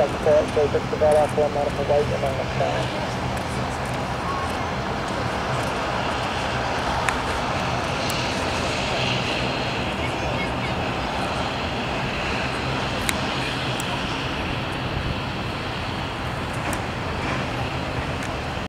contact support, so just about off one modified white and on the sky.